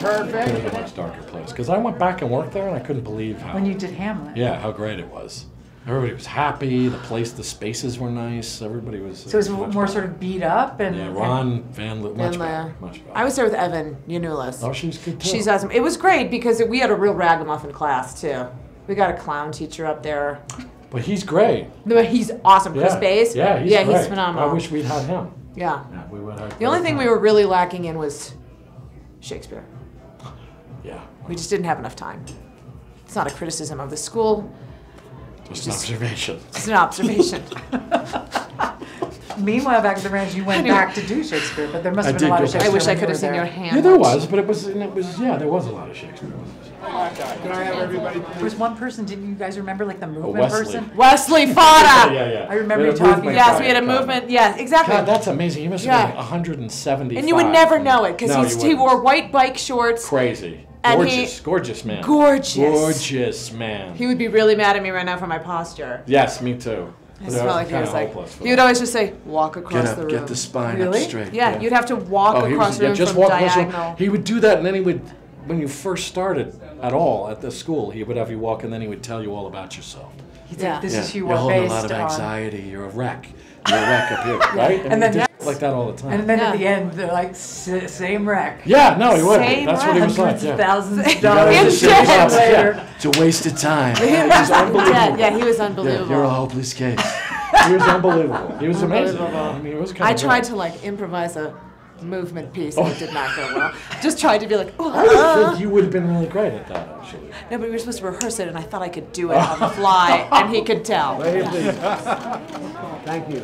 Could have been a Perfect. much darker place. Because I went back and worked there and I couldn't believe how. When you did Hamlet. yeah, how great it was. Everybody was happy. The place, the spaces were nice. Everybody was. So it was much more better. sort of beat up and. Yeah, Ron Van Lu- much And, better. Much better. I was there with Evan Yionoulis. Oh, she's good too. She's awesome. It was great because we had a real ragamuffin class too. We got a clown teacher up there. But he's great. No, he's awesome. Chris yeah. Bayes. Yeah, he's yeah, great. he's phenomenal. I wish we'd had him. yeah. Yeah, we would have. The only thing we were really lacking in was Shakespeare. Yeah, We just didn't have enough time. It's not a criticism of the school. just an observation. It's an observation. Meanwhile, back at the ranch, you went Anyway. back to do Shakespeare, but there must I have been a did lot go of back. Shakespeare. I wish I when you could were have seen there. your hand. Yeah, there was, but it was. and It was. Yeah, there was a lot of Shakespeare. wasn't there? Can I have everybody? There was one person, didn't you guys remember, like the oh, movement Wesley. person? Wesley Yeah, Fata. yeah, yeah. I remember We you had a talking movement Yes, we had a come. movement. Yes, exactly. God, that's amazing. He must have been Yeah. 170. and you would never know it because No, he you wore wouldn't. white bike shorts. Crazy. And he- Gorgeous, gorgeous man. Gorgeous. Gorgeous man. He would be really mad at me right now for my posture. yes, me too. I But just I felt like he kinda was like. hopeless for He would always just say, "Walk across Get the room." get the spine Really? up straight. Yeah, you'd have to walk Oh, across was, the yeah, room just from walk across the room. diagonal. He would do that, and then he would, when you first started at all at the school, he would have you walk, and then he would tell you all about yourself. He's Yeah. like, this Yeah, is who you you're holding a lot of on. anxiety. You're a wreck. You're a wreck up here, right? And he then did that's- like that all the time. And then at the end, they're like, "S- same wreck. yeah, no, he would. Same That's what he was like. Yeah. thousands of dollars It's just shake it up. later. Yeah. It's a waste of time. Was unbelievable. yeah, yeah, he was Yeah, unbelievable. you're a hopeless case. he was unbelievable. He was amazing. I mean, it was kind I of tried to like improvise a movement piece and Oh. it did not go well. Just tried to be like, I oh, uh-huh. would think you would have been really great at that, actually. no, but we were supposed to rehearse it and I thought I could do it on the fly and he could tell. Thank you.